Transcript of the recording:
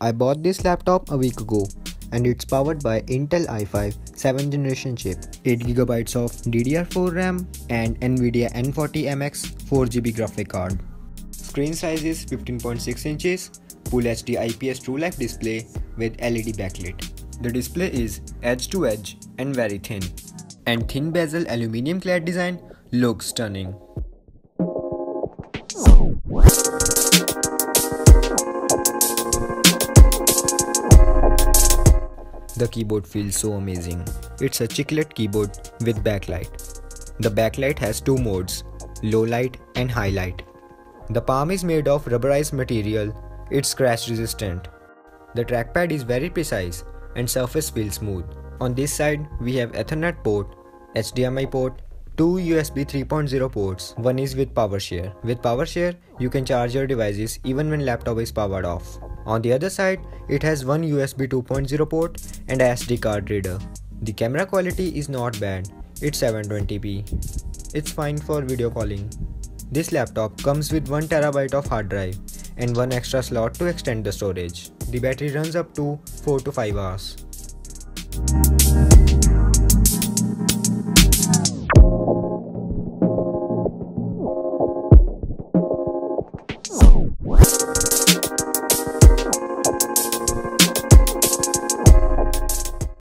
I bought this laptop a week ago and it's powered by Intel i5 7th generation chip, 8GB of DDR4 RAM and Nvidia 940MX 4GB graphic card. Screen size is 15.6 inches, Full HD IPS True Life display with LED backlit. The display is edge to edge and very thin, and thin bezel aluminium clad design looks stunning. The keyboard feels so amazing. It's a chiclet keyboard with backlight. The backlight has two modes, low light and high light. The palm is made of rubberized material. It's scratch resistant. The trackpad is very precise and surface feels smooth. On this side, we have Ethernet port, HDMI port, two USB 3.0 ports. One is with PowerShare. With PowerShare, you can charge your devices even when laptop is powered off. On the other side, it has one USB 2.0 port and SD card reader. The camera quality is not bad, it's 720p. It's fine for video calling. This laptop comes with 1TB of hard drive and one extra slot to extend the storage. The battery runs up to 4 to 5 hours.